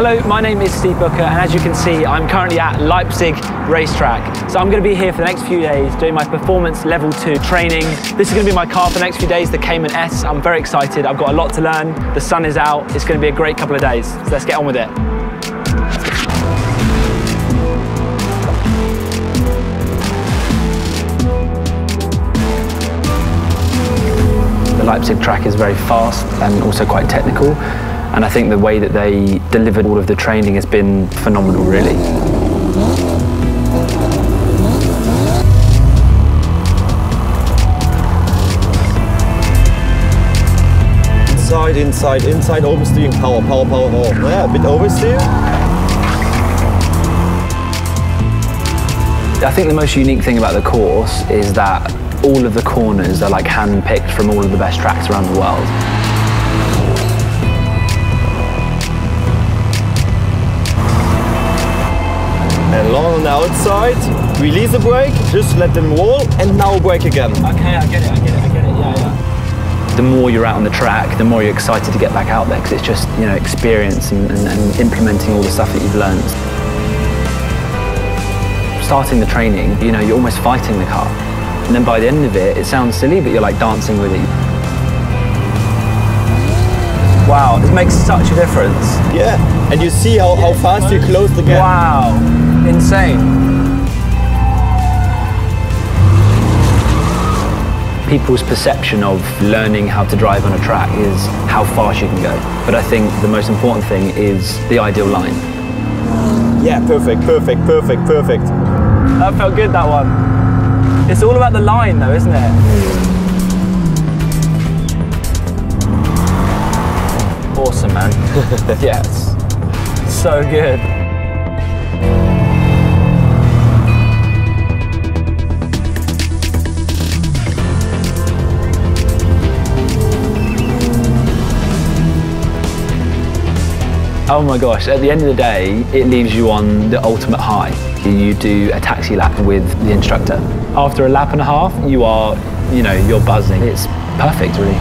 Hello, my name is Steve Booker, and as you can see, I'm currently at Leipzig Racetrack. So I'm going to be here for the next few days doing my performance level two training. This is going to be my car for the next few days, the Cayman S. I'm very excited. I've got a lot to learn. The sun is out. It's going to be a great couple of days. So let's get on with it. The Leipzig track is very fast and also quite technical. And I think the way that they delivered all of the training has been phenomenal, really. Inside, inside, inside, oversteering, power, power, power, power. Yeah, a bit oversteer. I think the most unique thing about the course is that all of the corners are like hand-picked from all of the best tracks around the world. And long on the outside, release the brake, just let them roll, and now brake again. Okay, I get it, I get it, I get it, yeah, yeah. The more you're out on the track, the more you're excited to get back out there because it's just, you know, experience and, and, and implementing all the stuff that you've learned. Starting the training, you know, you're almost fighting the car. And then by the end of it, it sounds silly, but you're like dancing with it. Wow, it makes such a difference. Yeah, and you see how, how fast you close the gap. Wow, insane. People's perception of learning how to drive on a track is how fast you can go. But I think the most important thing is the ideal line. Yeah, perfect, perfect, perfect, perfect. That felt good, that one. It's all about the line though, isn't it? Awesome, man. yes. So good. Oh my gosh, at the end of the day, it leaves you on the ultimate high. You do a taxi lap with the instructor. After a lap and a half, you are, you know, you're buzzing. It's perfect, really.